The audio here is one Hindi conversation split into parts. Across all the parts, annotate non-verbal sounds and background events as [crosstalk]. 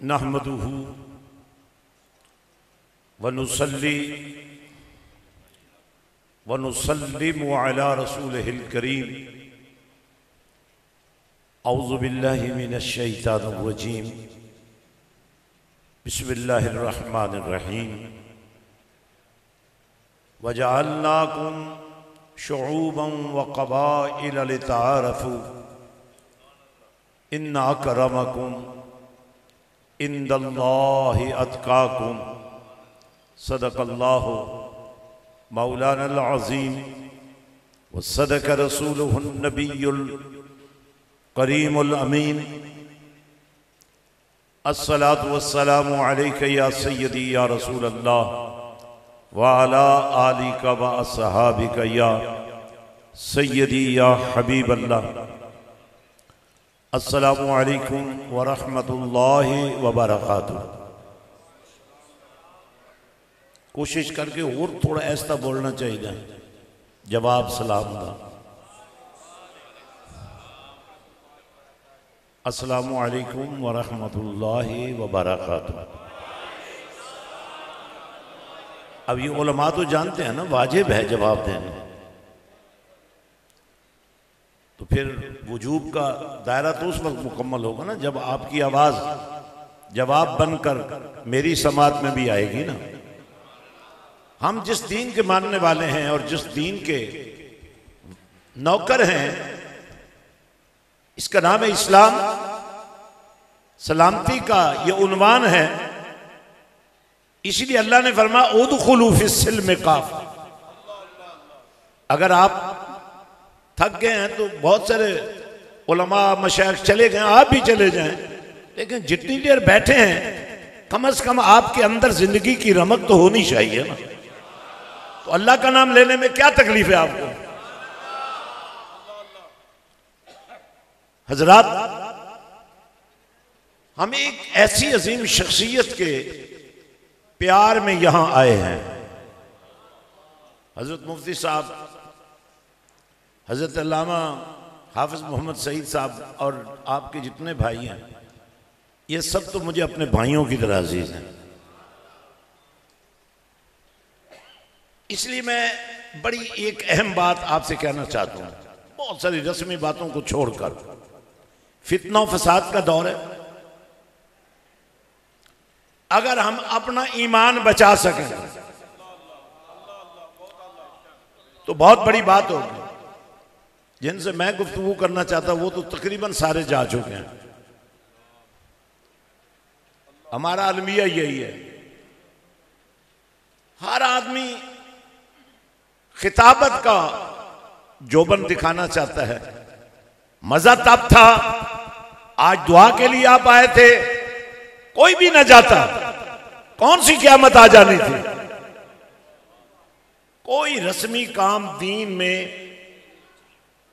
नहमदहू वनुसली वनुसलिम अला रसूल करीम। अउज़बिल्लिमिनशैतानरजीम बिस्मिल्लाहिर्रहमानिर्रहीम वजअलनाकुम शुऊबन व क़बाइल लितारफू। इन्ना करमकुम इंदल्लाहि अतकाकुम। सदकल्लाहु मौलाना अज़ीम। व सदक रसूलुन्नबीयुल करीमुल अमीन। अस्सलातु वस्सलामु अलैका या सय्यदी या रसूल अल्लाह व अला आलिका व असहाबिका या सय्यदी या हबीब अस्सलामु अलैकुम व रहमतुल्लाहि व बरकातुहू कोशिश करके और थोड़ा ऐसा बोलना चाहिए। जवाब सलाम का अस्सलामु अलैकुम व रहमतुल्लाहि व बरकातुहू अब ये उलमा तो जानते हैं ना, वाजिब है जवाब देना। तो फिर वजूब का दायरा तो उस वक्त मुकम्मल होगा ना, जब आपकी आवाज़ जवाब बनकर मेरी समात में भी आएगी ना। हम जिस दीन के मानने वाले हैं और जिस दीन के नौकर हैं, इसका नाम है इस्लाम। सलामती का ये उन्वान है। इसलिए अल्लाह ने फरमा उद खलूफिल में काफ। अगर आप थक गए हैं तो बहुत सारे उलमा मशाक चले गए, आप भी चले जाएँ। लेकिन जितनी देर बैठे हैं, कम अज कम आपके अंदर ज़िंदगी की रमक तो होनी चाहिए ना। तो अल्लाह का नाम लेने में क्या तकलीफ़ है आपको? हजरात, हम एक ऐसी अजीम शख्सियत के प्यार में यहाँ आए हैं। हज़रत मुफ्ती साहब हज़रत अल्लामा हाफिज मोहम्मद सईद साहब और आपके जितने भाई हैं, ये सब तो मुझे अपने भाइयों की तरह अज़ीज़ हैं। इसलिए मैं बड़ी एक अहम बात आपसे कहना चाहता हूँ। बहुत सारी रस्मी बातों को छोड़कर, फितना फसाद का दौर है। अगर हम अपना ईमान बचा सकें तो बहुत बड़ी बात होगी। जिनसे मैं गुफ्तगू करना चाहता, वो तो तकरीबन सारे जा चुके हैं। हमारा अलमिया यही है। हर आदमी खिताबत का जोबन दिखाना चाहता है। मज़ा तब था, आज दुआ के लिए आप आए थे, कोई भी ना जाता, कौन सी क्यामत आ जानी थी? कोई रस्मी काम दीन में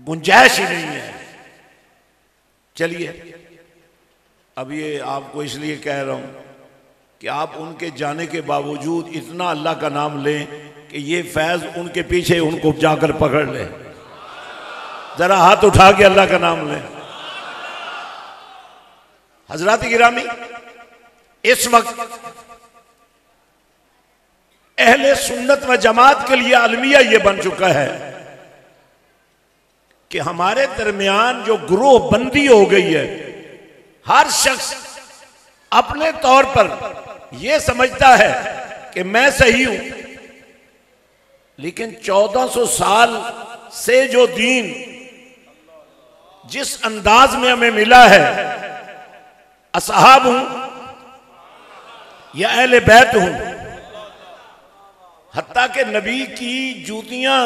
गुंजाइश ही नहीं है। चलिए, अब ये आपको इसलिए कह रहा हूँ कि आप उनके जाने के बावजूद इतना अल्लाह का नाम लें कि ये फैज उनके पीछे उनको जाकर पकड़ ले। जरा हाथ उठा के अल्लाह का नाम लें। हज़रत गिरामी, इस वक्त अहले सुन्नत व जमात के लिए अलमिया ये बन चुका है। कि हमारे दरमियान जो ग्रोह बंदी हो गई है, हर शख्स अपने तौर पर यह समझता है कि मैं सही हूँ। लेकिन 1400 साल से जो दीन जिस अंदाज में हमें मिला है, असहाब हूँ या अहले बैत हूँ हत्या के नबी की जूतियाँ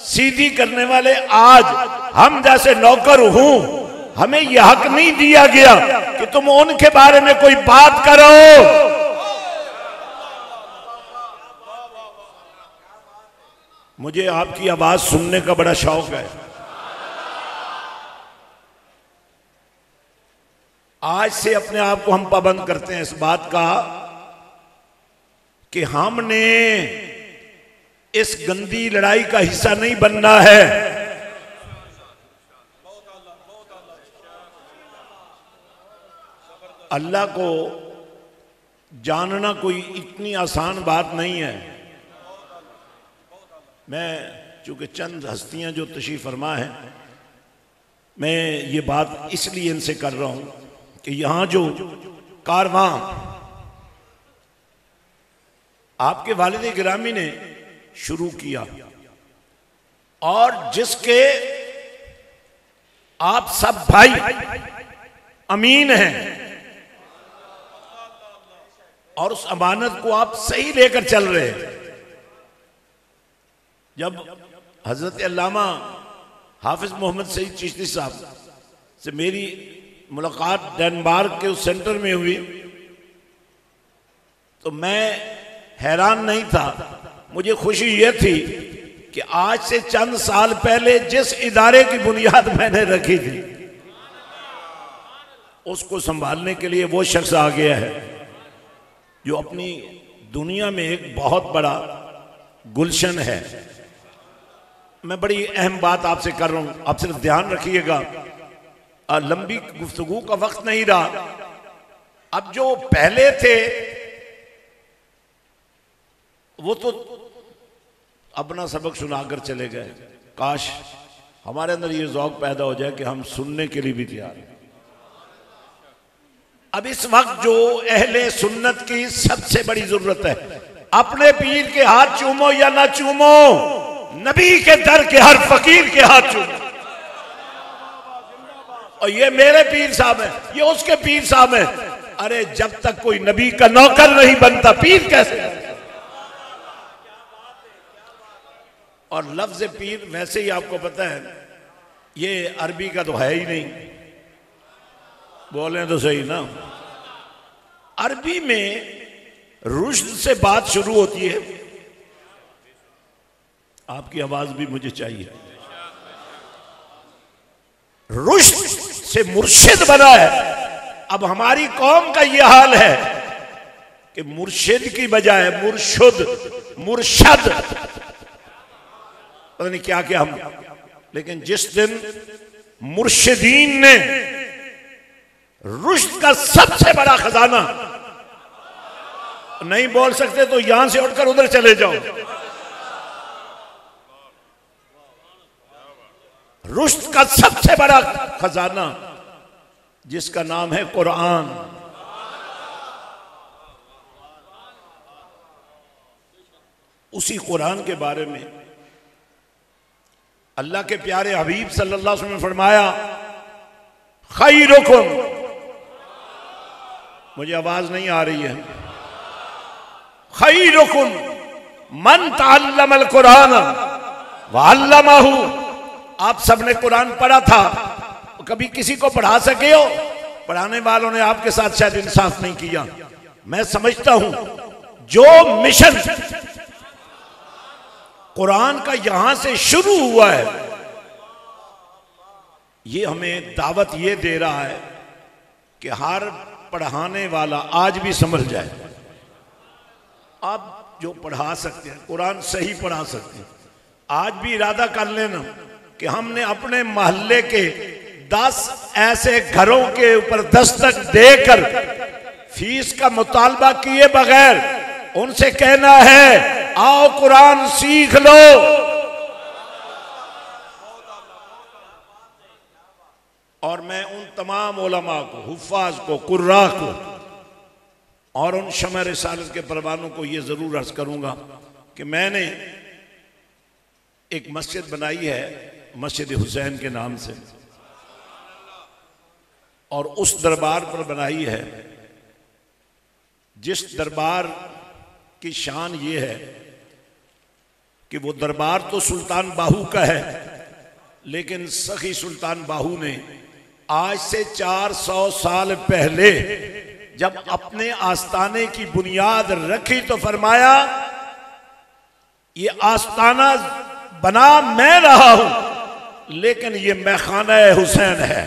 सीधी करने वाले आज हम जैसे नौकर हूँ, हमें यह हक नहीं दिया गया कि तुम उनके बारे में कोई बात करो। मुझे आपकी आवाज़ सुनने का बड़ा शौक है। आज से अपने आप को हम पाबंद करते हैं इस बात का कि हमने इस गंदी लड़ाई का हिस्सा नहीं बनना है। अल्लाह को जानना कोई इतनी आसान बात नहीं है। मैं चूँकि चंद हस्तियाँ जो तशी फरमा है, मैं ये बात इसलिए इनसे कर रहा हूँ कि यहाँ जो कारवां आपके वालिद गिरामी ने शुरू किया। और जिसके आप सब भाई अमीन हैं, और उस अमानत को आप सही लेकर चल रहे हैं। जब हज़रत अल्लामा हाफिज मोहम्मद सईद चिश्ती साहब से मेरी मुलाकात डेनमार्क के उस सेंटर में हुई तो मैं हैरान नहीं था मुझे खुशी यह थी कि आज से चंद साल पहले जिस इदारे की बुनियाद मैंने रखी थी, उसको संभालने के लिए वो शख्स आ गया है, जो अपनी दुनिया में एक बहुत बड़ा गुलशन है। मैं बड़ी अहम बात आपसे कर रहा हूँ। आप सिर्फ़ ध्यान रखिएगा लंबी गुफ्तगु का वक्त नहीं रहा। अब जो पहले थे, वो तो अपना सबक सुनाकर चले गए। काश हमारे अंदर ये जौक पैदा हो जाए कि हम सुनने के लिए भी तैयार हैं। अब इस वक्त जो अहले सुन्नत की सबसे बड़ी ज़रूरत है, अपने पीर के हाथ चूमो या ना चूमो, नबी के दर के हर फकीर के हाथ चूमो। और ये मेरे पीर साहब है, ये उसके पीर साहब है। अरे जब तक कोई नबी का नौकर नहीं बनता, पीर कैसे और लफ्ज पीर वैसे ही आपको पता है, ये अरबी का तो है ही नहीं। बोले तो सही ना। अरबी में रुश्द से बात शुरू होती है। आपकी आवाज़ भी मुझे चाहिए। रुश्द से मुर्शिद बना है। अब हमारी कौम का यह हाल है कि मुर्शिद की बजाय मुर्शुद, मुर्शद। पता नहीं क्या क्या हम। लेकिन जिस दिन मुर्शिदीन ने रुश्त का सबसे बड़ा खजाना, नहीं बोल सकते तो यहाँ से उठकर उधर चले जाओ। रुश्त का सबसे बड़ा खजाना, जिसका नाम है कुरान। उसी कुरान के बारे में अल्लाह के प्यारे हबीब सल्लल्लाहु अलैहि वसल्लम फरमाया, खैरुकुम. मुझे आवाज़ नहीं आ रही है। खई खैरुकुम, मन तल्लमल कुरान वाल्लमाहु आप सबने कुरान पढ़ा था। कभी किसी को पढ़ा सके हो? पढ़ाने वालों ने आपके साथ शायद इंसाफ नहीं किया। मैं समझता हूँ, जो मिशन कुरान का यहाँ से शुरू हुआ है। ये हमें दावत ये दे रहा है कि हर पढ़ाने वाला आज भी समझ जाए। आप जो पढ़ा सकते हैं, कुरान सही पढ़ा सकते हैं। आज भी इरादा कर लेना कि हमने अपने मोहल्ले के दस ऐसे घरों के ऊपर दस्तक देकर फ़ीस का मुतालबा किए बगैर उनसे कहना है आओ कुरान सीख लो। और मैं उन तमाम ओलमा को, हुफाज को, कुर्रा को, और उन शमर रिसालत के परवानों को यह ज़रूर अर्ज़ करूँगा कि मैंने एक मस्जिद बनाई है, मस्जिद हुसैन के नाम से, और उस दरबार पर बनाई है। जिस दरबार की शान ये है कि वो दरबार तो सुल्तान बाहू का है, लेकिन सखी सुल्तान बाहू ने आज से 400 साल पहले जब अपने आस्ताने की बुनियाद रखी तो फरमाया, ये आस्ताना बना मैं रहा हूँ, लेकिन ये मैखाना हुसैन है।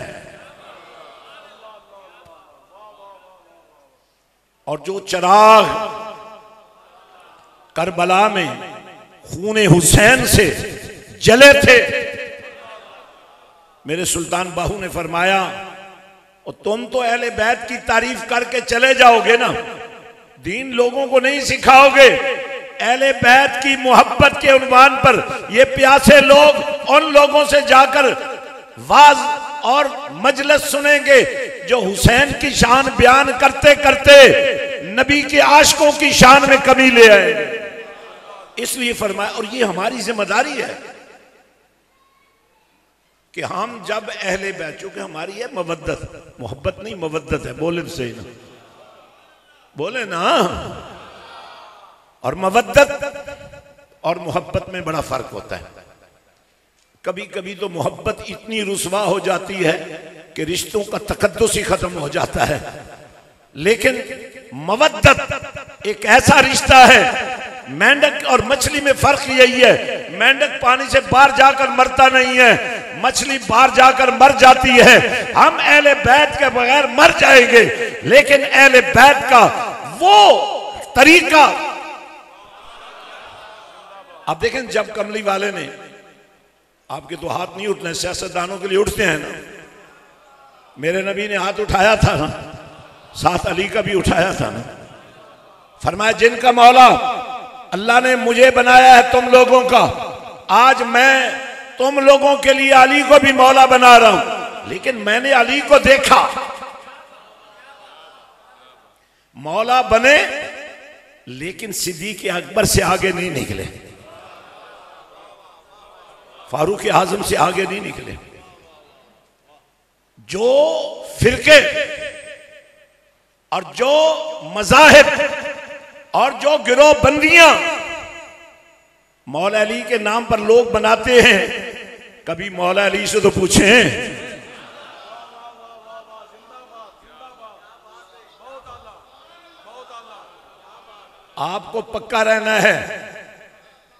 और जो चराग करबला में खून हुसैन से जले थे। मेरे सुल्तान बाहू ने फरमाया और तुम तो अहले बैत की तारीफ़ करके चले जाओगे ना। दीन लोगों को नहीं सिखाओगे। अहले बैत की मोहब्बत के उन्वान पर ये प्यासे लोग उन लोगों से जाकर वाज और मजलस सुनेंगे जो हुसैन की शान बयान करते करते नबी के आशकों की शान में कमी ले आए। इसलिए फरमाया, और ये हमारी ज़िम्मेदारी है कि हम जब अहले बैत, चुके हमारी है मवद्दत, मोहब्बत नहीं, मवद्दत है, बोले तो सही ना। बोले ना। और मवद्दत और मोहब्बत में बड़ा फ़र्क होता है। कभी कभी तो मोहब्बत इतनी रुसवा हो जाती है कि रिश्तों का तकदस ही खत्म हो जाता है। लेकिन मवद्दत एक ऐसा रिश्ता है मेंढक और मछली में फ़र्क यही है। मेंढक पानी से बाहर जाकर मरता नहीं है। मछली बाहर जाकर मर जाती है। हम एहले बैत के बगैर मर जाएँगे। लेकिन एहले बैत का वो तरीका आप देखें जब कमली वाले ने आपके तो हाथ नहीं उठने, सियासतदानों के लिए उठते हैं ना। मेरे नबी ने हाथ उठाया था ना, साथ अली का भी उठाया था ना। फरमाया, जिनका मौला अल्लाह ने मुझे बनाया है तुम लोगों का। आज मैं तुम लोगों के लिए अली को भी मौला बना रहा हूँ। लेकिन मैंने अली को देखा। मौला बने, लेकिन सिद्दीक अकबर से आगे नहीं निकले। फारूक आज़म से आगे नहीं निकले। जो फिरके और जो मजाहिब और जो गिरोह बंदियाँ मौला अली के नाम पर लोग बनाते हैं, कभी मौला अली से तो पूछे। आपको पक्का रहना है,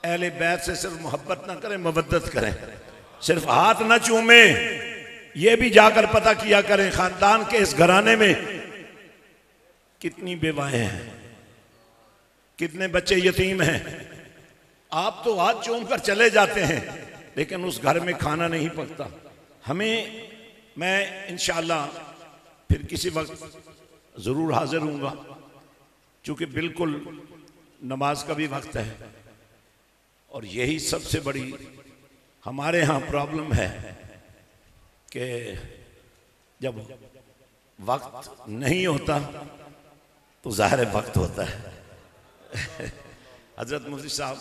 अहले बैत से सिर्फ़ मोहब्बत ना करें मबद्दत करें। सिर्फ़ हाथ ना चूमे, ये भी जाकर पता किया करें, खानदान के इस घराने में कितनी बेवाएँ हैं। कितने बच्चे यतीम हैं? आप तो हाथ चूम कर चले जाते हैं, लेकिन उस घर में खाना नहीं पकता। हमें, मैं इनशाला फिर किसी वक्त ज़रूर हाजिर हूँगा चूँकि बिल्कुल नमाज़ का भी वक्त है। और यही सबसे बड़ी हमारे यहाँ प्रॉब्लम है कि जब वक्त नहीं होता तो ज़ाहिर वक्त होता है। [laughs] हज़रत मुफ्ती साहब,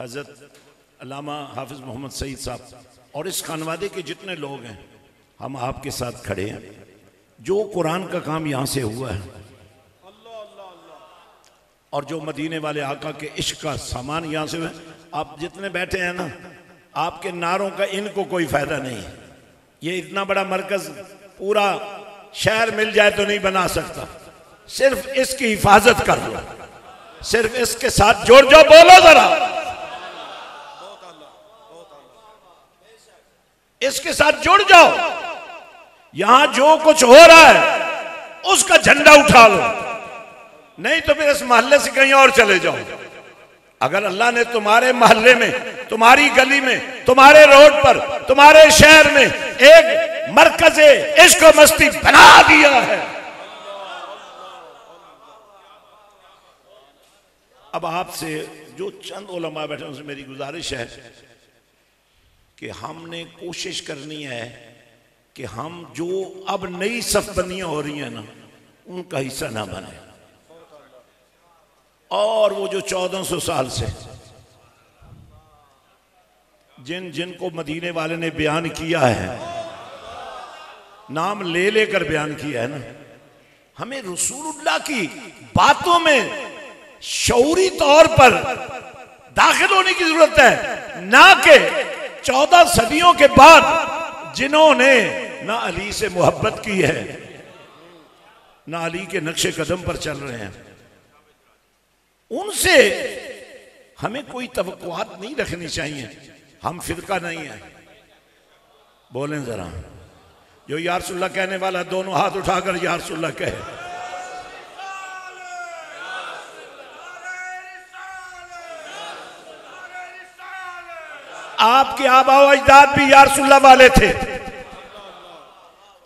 हज़रत अलामा हाफिज़ मोहम्मद सईद साहब, और इस खानवादे के जितने लोग हैं, हम आपके साथ खड़े हैं। जो कुरान का काम यहाँ से हुआ है, और जो मदीने वाले आका के इश्क का सामान यहाँ से हुआ आप जितने बैठे हैं ना, आपके नारों का इनको कोई फ़ायदा नहीं। ये इतना बड़ा मरकज पूरा शहर मिल जाए तो नहीं बना सकता। सिर्फ़ इसकी हिफाजत कर लो। सिर्फ़ इसके साथ जोड़ जाओ, बोलो जरा। इसके साथ जुड़ जाओ। यहाँ जो कुछ हो रहा है, उसका झंडा उठा लो। नहीं तो फिर इस मोहल्ले से कहीं और चले जाओ। अगर अल्लाह ने तुम्हारे मोहल्ले में, तुम्हारी गली में, तुम्हारे रोड पर, तुम्हारे शहर में एक मरकज इश्क मस्ती बना दिया है अब आपसे जो चंद ओलमा बैठे उनसे मेरी गुजारिश है कि हमने कोशिश करनी है कि हम जो अब नई सफबंदियाँ हो रही हैं ना, उनका हिस्सा ना बने। और वो जो चौदह सौ साल से, जिन जिनको मदीने वाले ने बयान किया है, नाम ले लेकर बयान किया है ना, हमें रसूलुल्लाह की बातों में शौरी तौर पर दाखिल होने की ज़रूरत है। ना के चौदह सदियों के बाद जिन्होंने ना अली से मोहब्बत की है, ना अली के नक्शे कदम पर चल रहे हैं। उनसे हमें कोई तवक्कुआत नहीं रखनी चाहिए। हम फिरका नहीं है। बोलें जरा, जो यारसुल्ला कहने वाला दोनों हाथ उठाकर यारसुल्ला कहे। आपके आबा अजदाद भी यारसुल्ला वाले थे।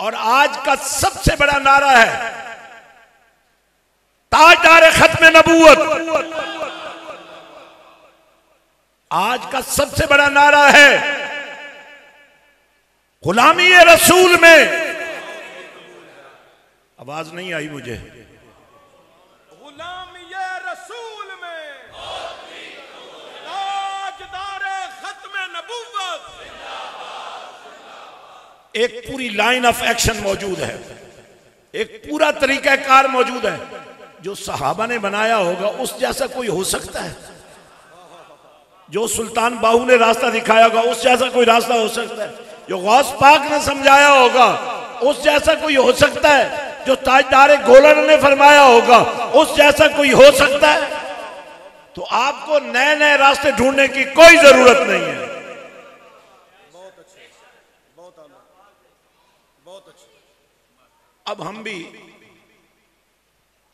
और आज का सबसे बड़ा नारा है ताज ताजदार खत्म नबूत आज का सबसे बड़ा नारा है गुलामी रसूल में। आवाज़ नहीं आई मुझे गुलामी रसूल में ताजदार खत्म नबूवत एक पूरी लाइन ऑफ़ एक्शन मौजूद है। एक पूरा तरीका कार मौजूद है। जो सहाबा ने बनाया होगा, उस जैसा कोई हो सकता है। जो सुल्तान बाहू ने रास्ता दिखाया होगा, उस जैसा कोई रास्ता हो सकता है। जो गौस पाक ने समझाया होगा, उस जैसा कोई हो सकता है। जो ताजदार गोलन ने फरमाया होगा, उस जैसा कोई हो सकता है। तो आपको नए नए रास्ते ढूँढने की कोई ज़रूरत नहीं है बहुत अच्छे बहुत आला बहुत अच्छे अब हम भी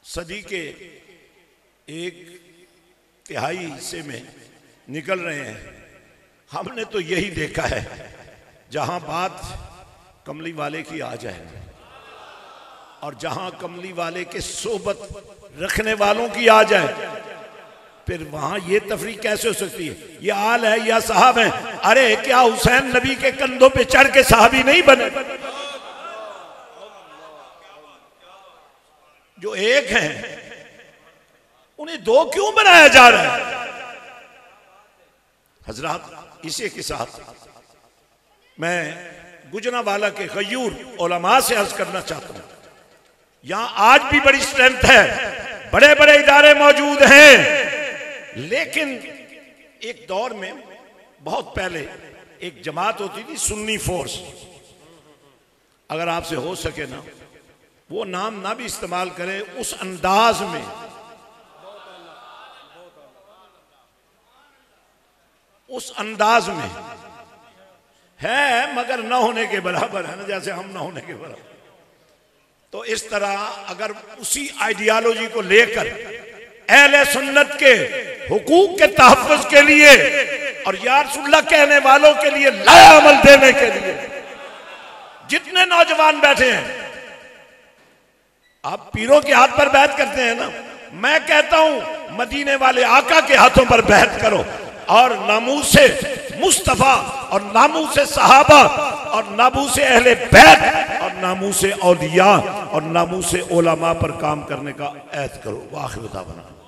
सदी के एक तिहाई हिस्से में निकल रहे हैं। हमने तो यही देखा है, जहाँ बात कमली वाले की आ जाए और जहाँ कमली वाले के सोबत रखने वालों की आ जाए, फिर वहाँ ये तफरी कैसे हो सकती है? ये आल है या साहब है? अरे, क्या हुसैन नबी के कंधों पे चढ़ के साहबी नहीं बने? जो एक हैं, उन्हें दो क्यों बनाया जा रहा है? हज़रत, इसी के साथ मैं गुजरा वाला के गयूर ओलमा से अर्ज़ करना चाहता हूँ। यहाँ आज भी बड़ी स्ट्रेंथ है बड़े बड़े इदारे मौजूद हैं, लेकिन एक दौर में बहुत पहले एक जमात होती थी सुन्नी फोर्स अगर आपसे हो सके ना वो नाम ना भी इस्तेमाल करें, उस अंदाज में। उस अंदाज में। है, मगर न होने के बराबर है ना, जैसे हम न होने के बराबर। तो इस तरह अगर उसी आइडियालॉजी को लेकर, अहले सुन्नत के हुकूक के तहफ़ के लिए और यार यारसुल्ला कहने वालों के लिए लाया अमल देने के लिए, जितने नौजवान बैठे हैं आप पीरों के हाथ पर बैठ करते हैं ना? मैं कहता हूँ, मदीने वाले आका के हाथों पर बैठ करो और नामू से मुस्तफ़ा और नामू से सहाबा और नामू से अहले बैत और नामू से औलिया और नामू से ओलामा पर काम करने का ऐत करो। वाखिर बना